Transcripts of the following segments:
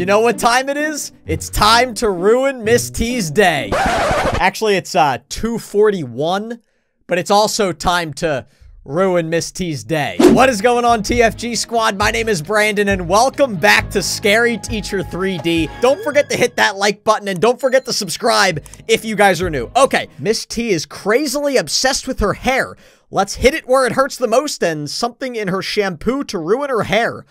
You know what time it is? It's time to ruin Miss T's day. Actually, it's uh 241, but it's also time to ruin Miss T's day. What is going on, TFG squad? My name is Brandon, and welcome back to Scary Teacher 3D. Don't forget to hit that like button, and don't forget to subscribe if you guys are new. Okay, Miss T is crazily obsessed with her hair. Let's hit it where it hurts the most, and something in her shampoo to ruin her hair.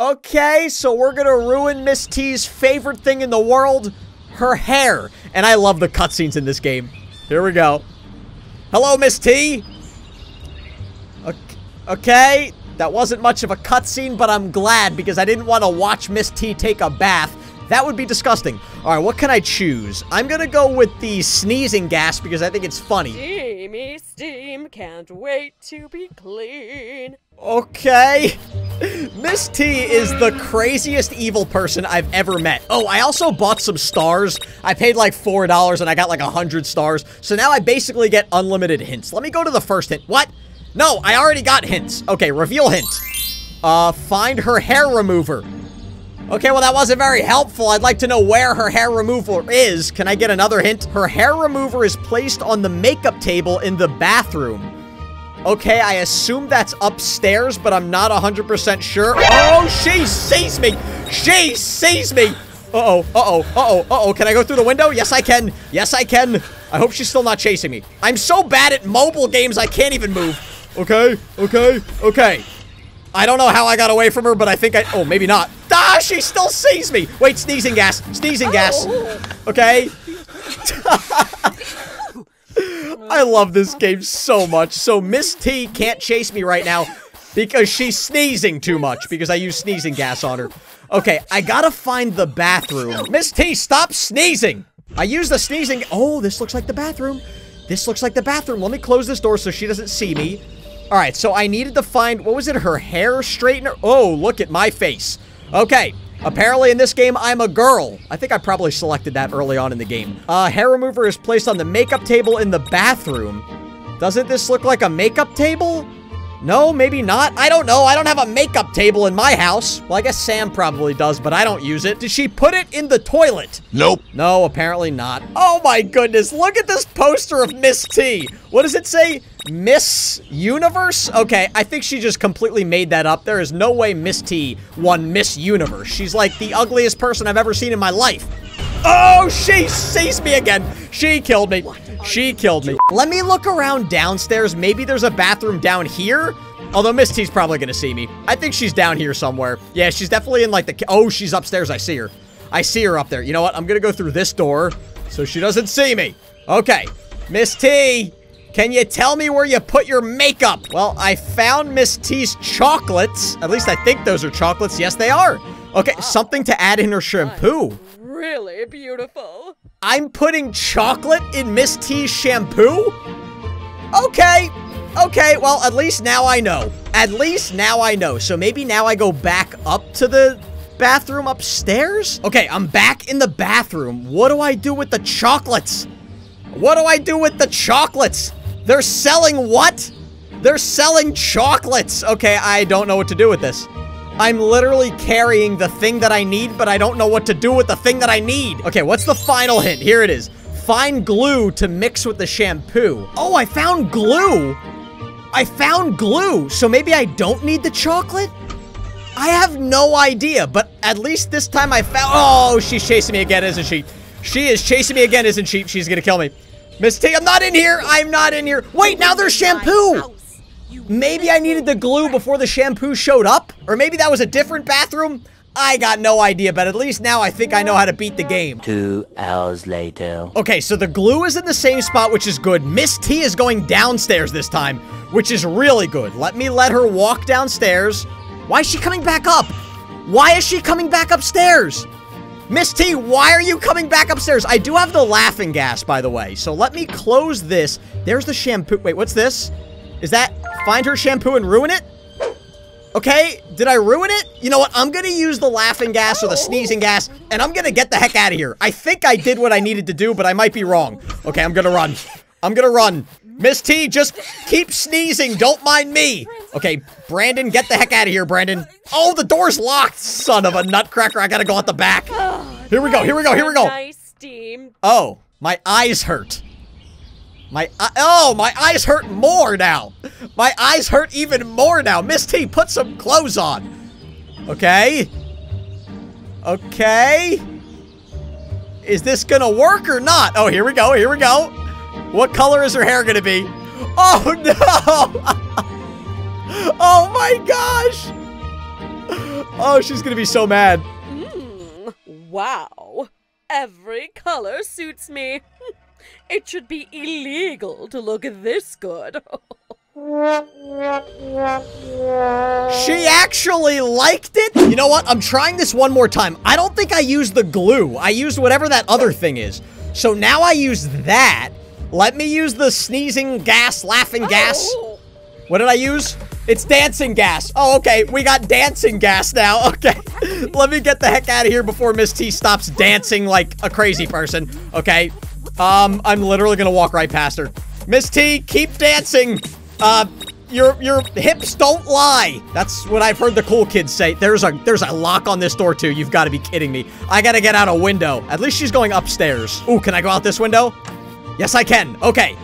Okay, so we're gonna ruin Miss T's favorite thing in the world, her hair. And I love the cutscenes in this game. Here we go. Hello, Miss T. Okay, that wasn't much of a cutscene, but I'm glad because I didn't want to watch Miss T take a bath. That would be disgusting. All right, what can I choose? I'm gonna go with the sneezing gas because I think it's funny. Steamy steam, can't wait to be clean. Okay. Miss T is the craziest evil person I've ever met. Oh, I also bought some stars. I paid like $4 and I got like 100 stars. So now I basically get unlimited hints. Let me go to the first hint. What? No, I already got hints. Okay, reveal hint. Uh, find her hair remover. Okay, well, that wasn't very helpful. I'd like to know where her hair remover is. Can I get another hint? Her hair remover is placed on the makeup table in the bathroom. Okay, I assume that's upstairs, but I'm not 100% sure. Oh, she sees me! She sees me! Uh-oh, uh-oh, uh-oh, uh-oh. Can I go through the window? Yes, I can. Yes, I can. I hope she's still not chasing me. I'm so bad at mobile games, I can't even move. Okay, okay, okay. I don't know how I got away from her, but I think I- Oh, maybe not. Ah, she still sees me! Wait, sneezing gas. Sneezing gas. Okay. I love this game so much. So Miss T can't chase me right now because she's sneezing too much because I use sneezing gas on her. Okay, I gotta find the bathroom. Miss T, stop sneezing! I use the sneezing- Oh, this looks like the bathroom. This looks like the bathroom. Let me close this door so she doesn't see me. All right, so I needed to find, what was it, her hair straightener? Oh, look at my face. Okay, apparently in this game, I'm a girl. I think I probably selected that early on in the game. Uh, hair remover is placed on the makeup table in the bathroom. Doesn't this look like a makeup table? No, maybe not. I don't know. I don't have a makeup table in my house. Well, I guess Sam probably does, but I don't use it. Did she put it in the toilet? Nope. No, apparently not. Oh my goodness, look at this poster of Miss T. What does it say? Miss Universe? Okay, I think she just completely made that up. There is no way Miss T won Miss Universe. She's like the ugliest person I've ever seen in my life. Oh, she sees me again. She killed me. She killed me. Let me look around downstairs. Maybe there's a bathroom down here. Although Miss T's probably gonna see me. I think she's down here somewhere. Yeah, she's definitely in like the... Oh, she's upstairs. I see her. I see her up there. You know what? I'm gonna go through this door so she doesn't see me. Okay. Miss T, can you tell me where you put your makeup? Well, I found Miss T's chocolates. At least I think those are chocolates. Yes, they are. Okay, something to add in her shampoo. Really beautiful. I'm putting chocolate in Miss T's shampoo? Okay. Okay, well, at least now I know. At least now I know. So maybe now I go back up to the bathroom upstairs? Okay, I'm back in the bathroom. What do I do with the chocolates? What do I do with the chocolates? They're selling what? They're selling chocolates. Okay, I don't know what to do with this. I'm literally carrying the thing that I need, but I don't know what to do with the thing that I need. Okay, what's the final hint? Here it is. Find glue to mix with the shampoo. Oh, I found glue. I found glue. So maybe I don't need the chocolate? I have no idea, but at least this time I found- Oh, she's chasing me again, isn't she? She is chasing me again, isn't she? She's gonna kill me. Miss T, I'm not in here. I'm not in here. Wait, now there's shampoo. Maybe I needed the glue before the shampoo showed up? Or maybe that was a different bathroom? I got no idea, but at least now I think I know how to beat the game. Two hours later. Okay, so the glue is in the same spot, which is good. Miss T is going downstairs this time, which is really good. Let me let her walk downstairs. Why is she coming back up? Why is she coming back upstairs? Miss T, why are you coming back upstairs? I do have the laughing gas, by the way. So let me close this. There's the shampoo. Wait, what's this? Is that find her shampoo and ruin it? Okay, did I ruin it? You know what? I'm gonna use the laughing gas or the sneezing gas, and I'm gonna get the heck out of here. I think I did what I needed to do, but I might be wrong. Okay, I'm gonna run. I'm gonna run. Miss T, just keep sneezing. Don't mind me. Okay, Brandon, get the heck out of here, Brandon. Oh, the door's locked, son of a nutcracker. I gotta go out the back. Here we go, here we go, here we go. Nice steam. Oh, my eyes hurt. My oh, my eyes hurt more now. My eyes hurt even more now. Miss T, put some clothes on. Okay. Okay. Is this gonna work or not? Oh, here we go. Here we go. What color is her hair gonna be? Oh no! oh my gosh! Oh, she's gonna be so mad. Mm, wow. Every color suits me. It should be illegal to look this good. She actually liked it? You know what? I'm trying this one more time. I don't think I used the glue. I used whatever that other thing is. So now I use that. Let me use the sneezing gas, laughing gas. Oh, What did I use? It's dancing gas. Oh, okay. We got dancing gas now. Okay. Let me get the heck out of here before Miss T stops dancing like a crazy person. Okay. Um, I'm literally gonna walk right past her. Miss T, keep dancing. Uh, your your hips don't lie. That's what I've heard the cool kids say. There's a there's a lock on this door too. You've got to be kidding me. I gotta get out a window. At least she's going upstairs. Ooh, can I go out this window? Yes, I can. Okay.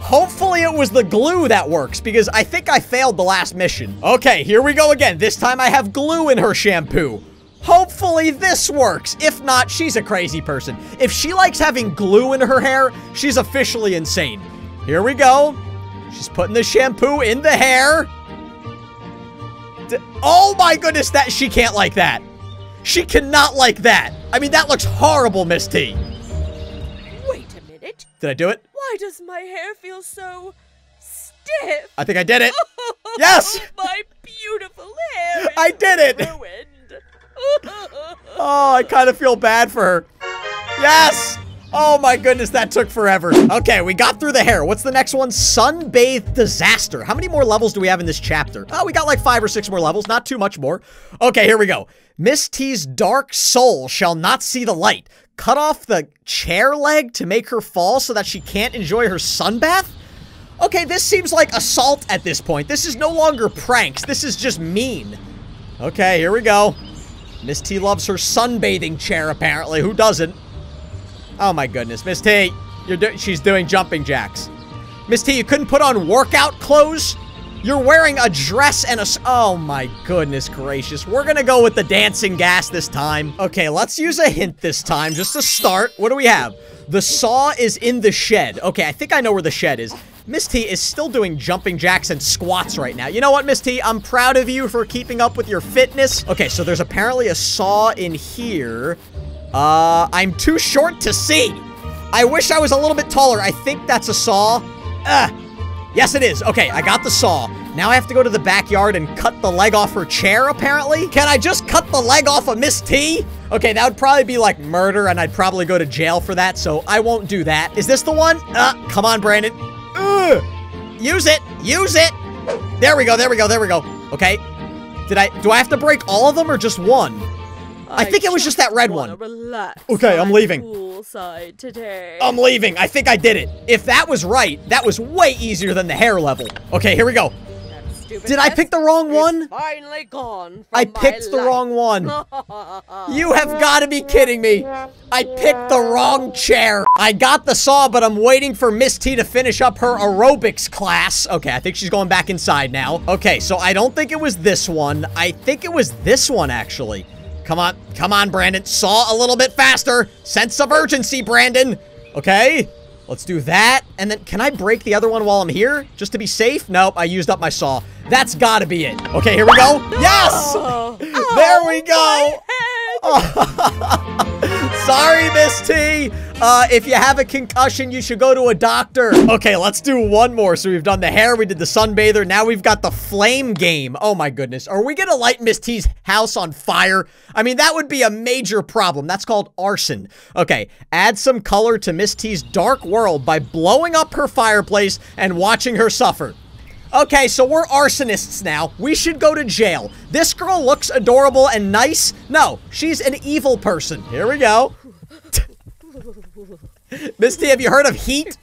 Hopefully it was the glue that works, because I think I failed the last mission. Okay, here we go again. This time I have glue in her shampoo. Hopefully this works. If not, she's a crazy person. If she likes having glue in her hair, she's officially insane. Here we go. She's putting the shampoo in the hair. D- oh my goodness, that she can't like that. She cannot like that. I mean, that looks horrible, Miss T. wait a minute. Did I do it? Why does my hair feel so stiff? I think I did it. Yes! Oh, my beautiful hair. I did it. Ruined. Oh, I kind of feel bad for her. Yes! Oh my goodness, that took forever. Okay, we got through the hair. What's the next one? Sunbathed Disaster. How many more levels do we have in this chapter? Oh, we got like five or six more levels. Not too much more. Okay, here we go. Miss T's dark soul shall not see the light. Cut off the chair leg to make her fall so that she can't enjoy her sunbath? Okay, this seems like assault at this point. This is no longer pranks. This is just mean. Okay, here we go. Miss T loves her sunbathing chair, apparently. Who doesn't? Oh my goodness, Miss T, you're do she's doing jumping jacks. Miss T, you couldn't put on workout clothes? You're wearing a dress and a... Oh my goodness gracious. We're gonna go with the dancing gas this time. Okay, let's use a hint this time, just to start. What do we have? The saw is in the shed. Okay, I think I know where the shed is. Miss T is still doing jumping jacks and squats right now. You know what, Miss T? I'm proud of you for keeping up with your fitness. Okay, so there's apparently a saw in here. Uh, I'm too short to see. I wish I was a little bit taller. I think that's a saw. Ugh. Yes, it is. Okay, I got the saw. Now I have to go to the backyard and cut the leg off her chair, apparently. Can I just cut the leg off of Miss T? Okay, that would probably be like murder, and I'd probably go to jail for that, so I won't do that. Is this the one? Uh, come on, Brandon. Ugh. Use it. Use it. There we go. There we go. There we go. Okay. Did I, do I have to break all of them or just one? I think it was just that red one. Relax Okay, I'm leaving. Poolside today. I'm leaving. I think I did it. If that was right, that was way easier than the hair level. Okay, here we go. Did I pick the wrong one? Finally gone. I picked the life. wrong one. You have got to be kidding me. I picked the wrong chair. I got the saw, but I'm waiting for Miss T to finish up her aerobics class. Okay, I think she's going back inside now. Okay, so I don't think it was this one. I think it was this one, actually. Come on. Come on, Brandon. Saw a little bit faster. Sense of urgency, Brandon. Okay. Let's do that. And then, can I break the other one while I'm here? Just to be safe? Nope, I used up my saw. That's gotta be it. Okay, here we go. Yes! Oh, There oh, we go. Sorry, Miss T. Uh, if you have a concussion, you should go to a doctor. Okay, let's do one more. So we've done the hair, we did the sunbather. Now we've got the flame game. Oh my goodness. Are we gonna light Miss T's house on fire? I mean, that would be a major problem. That's called arson. Okay, add some color to Miss T's dark world by blowing up her fireplace and watching her suffer. Okay, so we're arsonists now. We should go to jail. This girl looks adorable and nice. No, she's an evil person. Here we go. Miss T, have you heard of heat?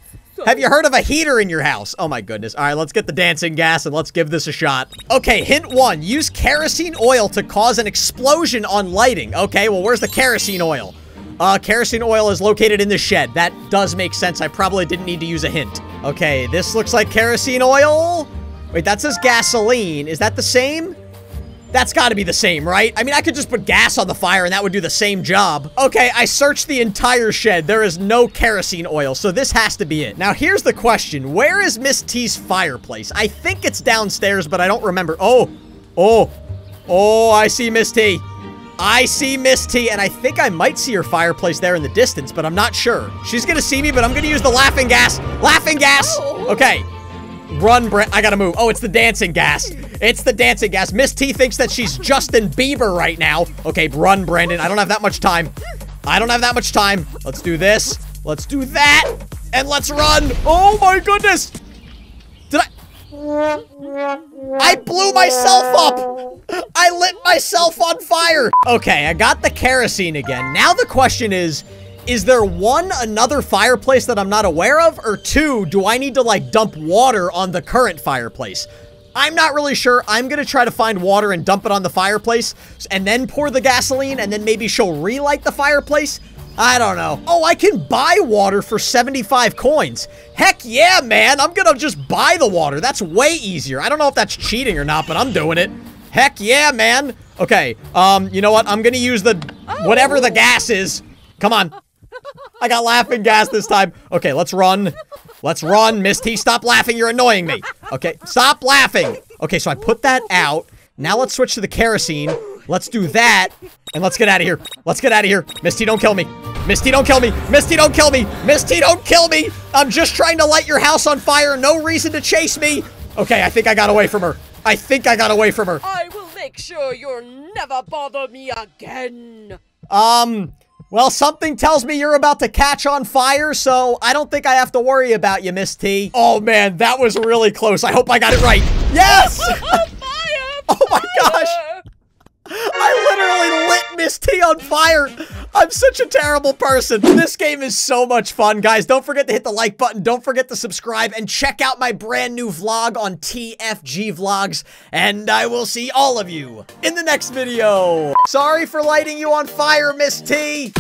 Have you heard of a heater in your house? Oh my goodness. All right, let's get the dancing gas and let's give this a shot. Okay, hint one. Use kerosene oil to cause an explosion on lighting. Okay, well, where's the kerosene oil? Uh, kerosene oil is located in the shed. That does make sense. I probably didn't need to use a hint. Okay, this looks like kerosene oil. Wait, that says gasoline. Is that the same? That's got to be the same, right? I mean, I could just put gas on the fire and that would do the same job. Okay, I searched the entire shed. There is no kerosene oil, so this has to be it. Now, here's the question. Where is Miss T's fireplace? I think it's downstairs, but I don't remember. Oh, oh, oh, I see Miss T. I see Miss T, and I think I might see her fireplace there in the distance, but I'm not sure. She's gonna see me, but I'm gonna use the laughing gas. Laughing gas! Oh. Okay. Run, Brent. I gotta move. Oh, it's the dancing gas. It's the dancing gas. Miss T thinks that she's Justin Bieber right now. Okay, run, Brandon. I don't have that much time. I don't have that much time. Let's do this. Let's do that. And let's run. Oh my goodness. Did I... I blew myself up. I lit myself on fire. Okay, I got the kerosene again. Now the question is, is there one, another fireplace that I'm not aware of? Or two, do I need to like dump water on the current fireplace? I'm not really sure. I'm to try to find water and dump it on the fireplace and then pour the gasoline and then maybe she'll relight the fireplace. I don't know. Oh, I can buy water for 75 coins. Heck yeah, man. I'm to just buy the water. That's way easier. I don't know if that's cheating or not, but I'm doing it. Heck yeah, man. Okay, um, you know what? I'm to use the whatever the gas is. Come on. I got laughing gas this time. Okay, let's run. Let's run. Miss T. Stop laughing. You're annoying me. Okay, stop laughing. Okay, so I put that out. Now let's switch to the kerosene. Let's do that. And let's get out of here. Let's get out of here. Miss T, don't kill me. Miss T, don't kill me. Miss T, don't kill me. Miss T, don't kill me. I'm just trying to light your house on fire. No reason to chase me. Okay, I think I got away from her. I think I got away from her. I will make sure you'll never bother me again. Um, well, something tells me you're about to catch on fire, so I don't think I have to worry about you, Miss T. Oh, man, that was really close. I hope I got it right. Yes! Fire! Oh my gosh! I literally lit Miss T on fire. I'm such a terrible person. This game is so much fun, guys. Don't forget to hit the like button. Don't forget to subscribe and check out my brand new vlog on TFG Vlogs. And I will see all of you in the next video. Sorry for lighting you on fire, Miss T.